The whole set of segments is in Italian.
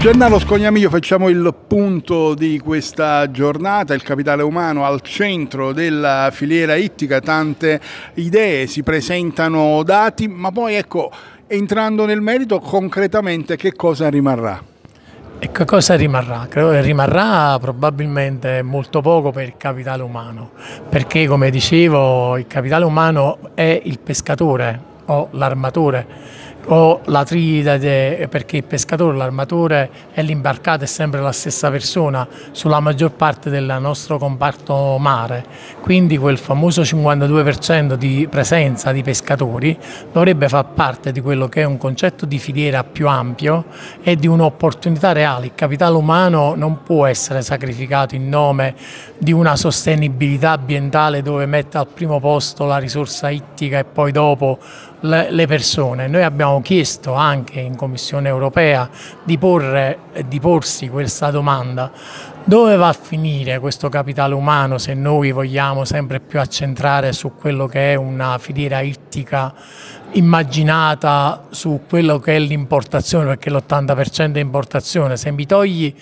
Gennaro Scognamiglio, facciamo il punto di questa giornata, il capitale umano al centro della filiera ittica, tante idee, si presentano dati, ma poi ecco, entrando nel merito, concretamente che cosa rimarrà? E che cosa rimarrà? Credo che rimarrà probabilmente molto poco per il capitale umano, perché come dicevo il capitale umano è il pescatore o l'armatore o la tride perché il pescatore, l'armatore e l'imbarcato è sempre la stessa persona sulla maggior parte del nostro comparto mare, quindi quel famoso 52% di presenza di pescatori dovrebbe far parte di quello che è un concetto di filiera più ampio e di un'opportunità reale. Il capitale umano non può essere sacrificato in nome di una sostenibilità ambientale dove mette al primo posto la risorsa ittica e poi dopo le persone. Noi abbiamo chiesto anche in Commissione europea di, porre, di porsi questa domanda. Dove va a finire questo capitale umano se noi vogliamo sempre più accentrare su quello che è una filiera ittica immaginata su quello che è l'importazione, perché l'80% è importazione. Se mi togli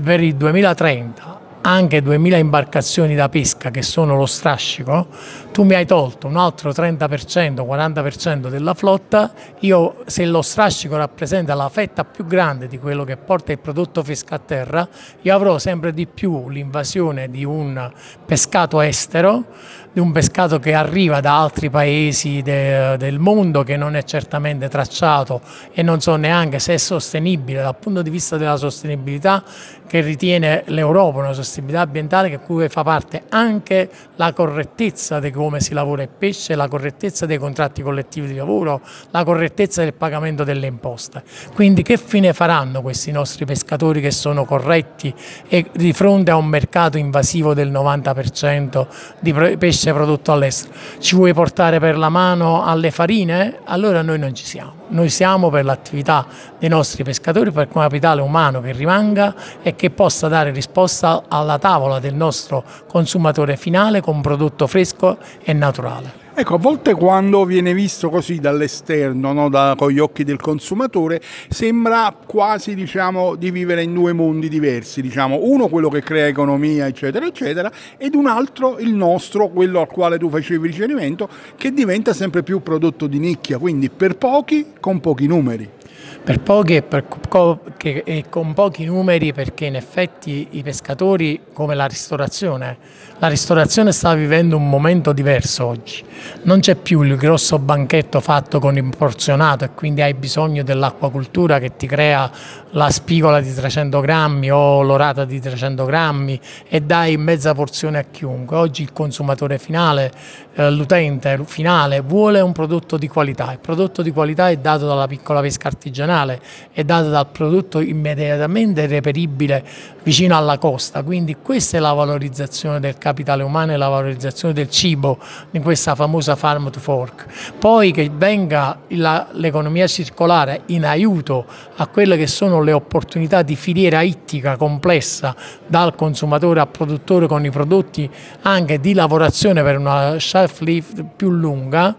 per il 2030 anche 2000 imbarcazioni da pesca che sono lo strascico, tu mi hai tolto un altro 30%, 40% della flotta, io se lo strascico rappresenta la fetta più grande di quello che porta il prodotto fresco a terra, io avrò sempre di più l'invasione di un pescato estero, di un pescato che arriva da altri paesi de, del mondo che non è certamente tracciato e non so neanche se è sostenibile dal punto di vista della sostenibilità che ritiene l'Europa, una sostenibilità ambientale che cui fa parte anche la correttezza di come si lavora il pesce, la correttezza dei contratti collettivi di lavoro, la correttezza del pagamento delle imposte. Quindi che fine faranno questi nostri pescatori che sono corretti e di fronte a un mercato invasivo del 90% di pesce prodotto all'estero? Ci vuoi portare per la mano alle farine? Allora noi non ci siamo. Noi siamo per l'attività dei nostri pescatori, per un capitale umano che rimanga e che possa dare risposta alla tavola del nostro consumatore finale con un prodotto fresco e naturale. Ecco, a volte quando viene visto così dall'esterno, no, da, con gli occhi del consumatore, sembra quasi diciamo, di vivere in due mondi diversi. Diciamo. Uno quello che crea economia, eccetera, eccetera, ed un altro il nostro, quello al quale tu facevi riferimento, che diventa sempre più prodotto di nicchia, quindi per pochi con pochi numeri per pochi e, per co e, con pochi numeri perché in effetti i pescatori come la ristorazione, la ristorazione sta vivendo un momento diverso oggi, non c'è più il grosso banchetto fatto con il porzionato e quindi hai bisogno dell'acquacultura che ti crea la spigola di 300 grammi o l'orata di 300 grammi e dai mezza porzione a chiunque. Oggi il consumatore finale, eh, l'utente finale vuole un prodotto di qualità, il prodotto di qualità è dato dalla piccola pesca artigianale, è dato dal prodotto immediatamente reperibile vicino alla costa, quindi questa è la valorizzazione del capitale umano e la valorizzazione del cibo in questa famosa farm to fork. Poi che venga l'economia circolare in aiuto a quelle che sono le opportunità di filiera ittica complessa dal consumatore al produttore con i prodotti anche di lavorazione per una shelf life più lunga,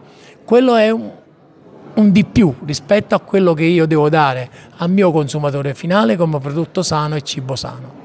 quello è un, un di più rispetto a quello che io devo dare al mio consumatore finale come prodotto sano e cibo sano.